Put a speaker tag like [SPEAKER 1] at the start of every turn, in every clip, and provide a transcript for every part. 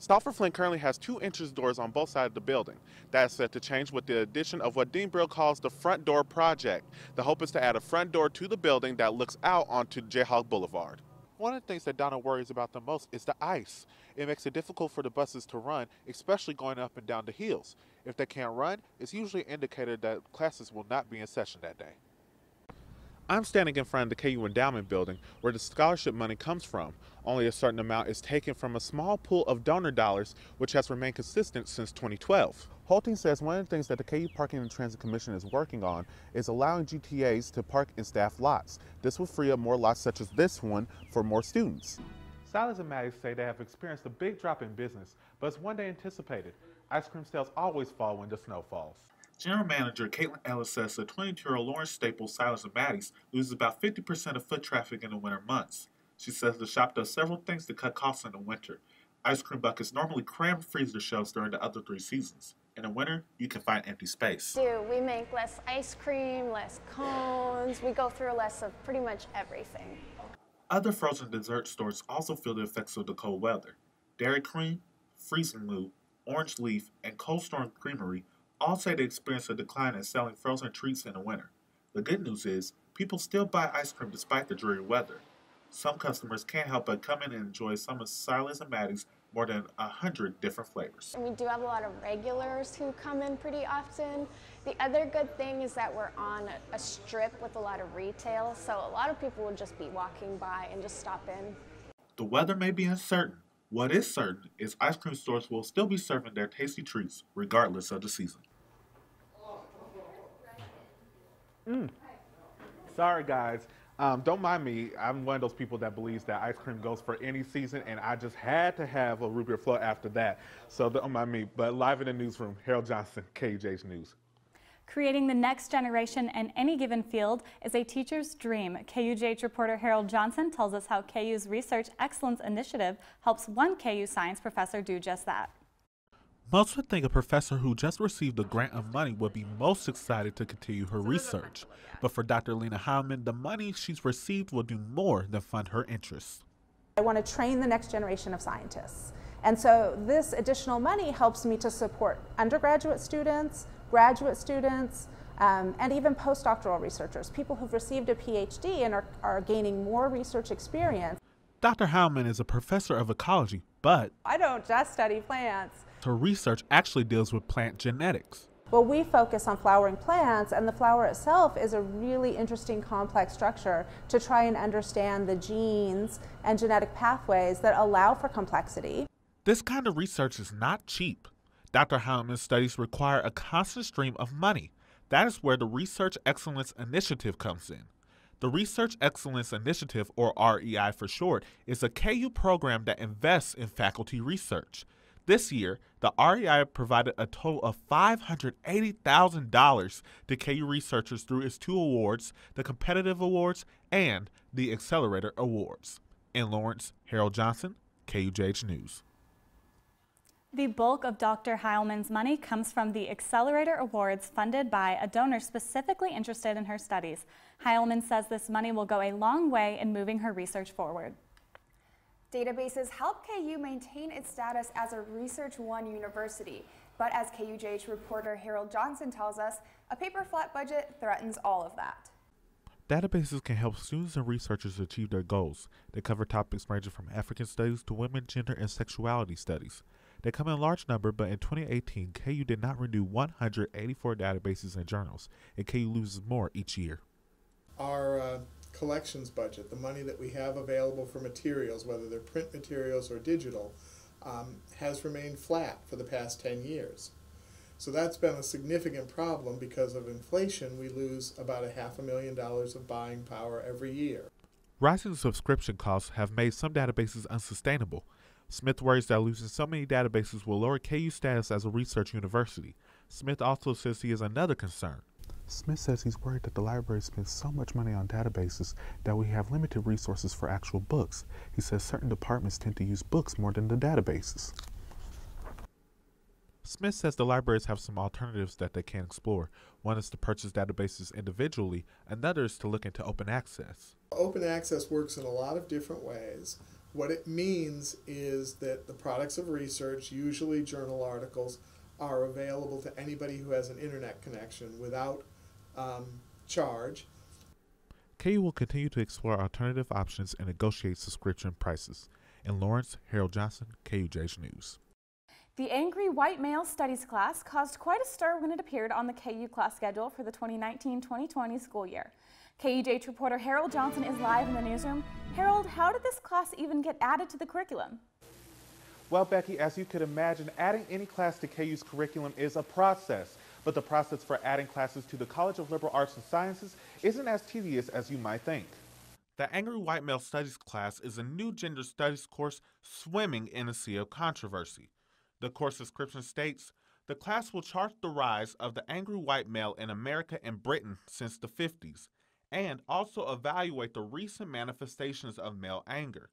[SPEAKER 1] Stauffer Flint currently has two entrance doors on both sides of the building. That is set to change with the addition of what Dean Brill calls the front door project. The hope is to add a front door to the building that looks out onto Jayhawk Boulevard. One of the things that Donna worries about the most is the ice. It makes it difficult for the buses to run, especially going up and down the hills. If they can't run, it's usually indicated that classes will not be in session that day. I'm standing in front of the KU Endowment Building where the scholarship money comes from. Only a certain amount is taken from a small pool of donor dollars, which has remained consistent since 2012. Holting says one of the things that the KU Parking and Transit Commission is working on is allowing GTAs to park in staff lots. This will free up more lots such as this one for more students. Sylas and Maddy say they have experienced a big drop in business, but it's one they anticipated. Ice cream sales always fall when the snow falls.
[SPEAKER 2] General Manager Caitlin Ellis says the 22-year-old Lawrence Staples, Sylas and Maddy's loses about 50% of foot traffic in the winter months. She says the shop does several things to cut costs in the winter. Ice cream buckets normally cram freezer shelves during the other three seasons. In the winter, you can find empty space.
[SPEAKER 3] Do we make less ice cream, less cones? We go through less of pretty much everything.
[SPEAKER 2] Other frozen dessert stores also feel the effects of the cold weather. Dairy Cream, Freezing Lou, Orange Leaf, and Cold Stone Creamery all say they experience a decline in selling frozen treats in the winter. The good news is, people still buy ice cream despite the dreary weather. Some customers can't help but come in and enjoy some of Sylas and Maddy's more than a hundred different flavors.
[SPEAKER 3] We do have a lot of regulars who come in pretty often. The other good thing is that we're on a strip with a lot of retail, so a lot of people will just be walking by and just stop in.
[SPEAKER 2] The weather may be uncertain. What is certain is ice cream stores will still be serving their tasty treats regardless of the season.
[SPEAKER 1] Mm. Sorry, guys. Um, don't mind me. I'm one of those people that believes that ice cream goes for any season, and I just had to have a root beer float after that. So don't mind me. But live in the newsroom, Harold Johnson, KUJH News.
[SPEAKER 4] Creating the next generation in any given field is a teacher's dream. KUJH reporter Harold Johnson tells us how KU's Research Excellence Initiative helps one KU science professor do just that.
[SPEAKER 5] Most would think a professor who just received a grant of money would be most excited to continue her research. But for Dr. Lena Hileman, the money she's received will do more than fund her interests.
[SPEAKER 6] I want to train the next generation of scientists. And so this additional money helps me to support undergraduate students, graduate students, um, and even postdoctoral researchers, people who've received a PhD and are, are gaining more research experience.
[SPEAKER 5] Dr. Hileman is a professor of ecology, but
[SPEAKER 6] I don't just study plants.
[SPEAKER 5] Her research actually deals with plant genetics.
[SPEAKER 6] Well, we focus on flowering plants, and the flower itself is a really interesting complex structure to try and understand the genes and genetic pathways that allow for complexity.
[SPEAKER 5] This kind of research is not cheap. Dr. Hileman's studies require a constant stream of money. That is where the Research Excellence Initiative comes in. The Research Excellence Initiative, or REI for short, is a KU program that invests in faculty research. This year, the REI provided a total of $580,000 to KU researchers through its two awards, the Competitive Awards and the Accelerator Awards. In Lawrence, Harold Johnson, KUJH News.
[SPEAKER 4] The bulk of Dr. Hileman's money comes from the Accelerator Awards funded by a donor specifically interested in her studies. Hileman says this money will go a long way in moving her research forward.
[SPEAKER 7] Databases help KU maintain its status as a Research One university, but as KUJH reporter Harold Johnson tells us, a paper flat budget threatens all of that.
[SPEAKER 5] Databases can help students and researchers achieve their goals. They cover topics ranging from African studies to women, gender, and sexuality studies. They come in large number, but in 2018, KU did not renew 184 databases and journals, and KU loses more each year.
[SPEAKER 8] Our uh, collections budget, the money that we have available for materials, whether they're print materials or digital, um, has remained flat for the past 10 years. So that's been a significant problem because of inflation. We lose about a half a million dollars of buying power every year.
[SPEAKER 5] Rising subscription costs have made some databases unsustainable. Smith worries that losing so many databases will lower KU status as a research university. Smith also says he has another concern.
[SPEAKER 1] Smith says he's worried that the library spends so much money on databases that we have limited resources for actual books. He says certain departments tend to use books more than the databases.
[SPEAKER 5] Smith says the libraries have some alternatives that they can explore. One is to purchase databases individually, another is to look into open access.
[SPEAKER 8] Open access works in a lot of different ways. What it means is that the products of research, usually journal articles, are available to anybody who has an internet connection without um, charge.
[SPEAKER 5] KU will continue to explore alternative options and negotiate subscription prices. In Lawrence, Harold Johnson, KUJH News.
[SPEAKER 4] The Angry White Male Studies class caused quite a stir when it appeared on the KU class schedule for the 2019-2020 school year. KUJH reporter Harold Johnson is live in the newsroom. Harold, how did this class even get added to the curriculum?
[SPEAKER 1] Well, Becky, as you could imagine, adding any class to KU's curriculum is a process. But the process for adding classes to the College of Liberal Arts and Sciences isn't as tedious as you might think.
[SPEAKER 5] The Angry White Male Studies class is a new gender studies course swimming in a sea of controversy. The course description states the class will chart the rise of the angry white male in America and Britain since the 50s and also evaluate the recent manifestations of male anger.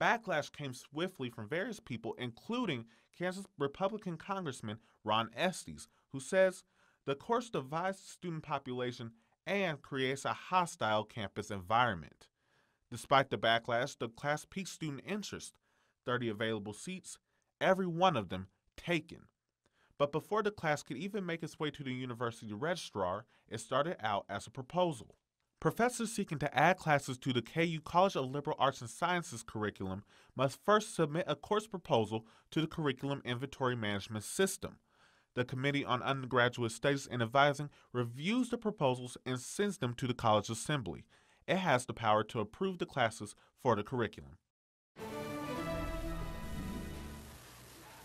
[SPEAKER 5] Backlash came swiftly from various people, including Kansas Republican Congressman Ron Estes, who says the course divides the student population and creates a hostile campus environment. Despite the backlash, the class piqued student interest 30 available seats, every one of them taken. But before the class could even make its way to the university registrar, it started out as a proposal. Professors seeking to add classes to the KU College of Liberal Arts and Sciences curriculum must first submit a course proposal to the Curriculum Inventory Management System. The Committee on Undergraduate Studies and Advising reviews the proposals and sends them to the College Assembly. It has the power to approve the classes for the curriculum.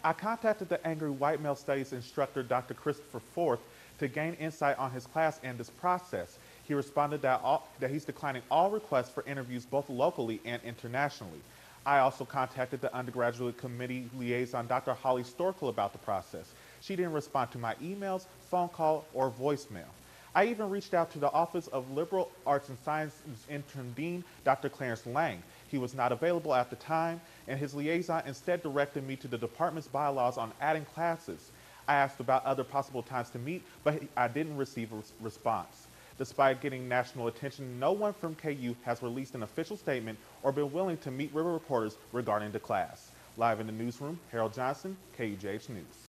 [SPEAKER 1] I contacted the Angry White Male Studies instructor, Dr. Christopher Forth, to gain insight on his class and this process. He responded that, all, that he's declining all requests for interviews both locally and internationally. I also contacted the undergraduate committee liaison, Dr. Holly Storkel, about the process. She didn't respond to my emails, phone call, or voicemail. I even reached out to the Office of Liberal Arts and Sciences interim dean, Dr. Clarence Lang. He was not available at the time, and his liaison instead directed me to the department's bylaws on adding classes. I asked about other possible times to meet, but I didn't receive a response. Despite getting national attention, no one from KU has released an official statement or been willing to meet with reporters regarding the class. Live in the newsroom, Harold Johnson, KUJH News.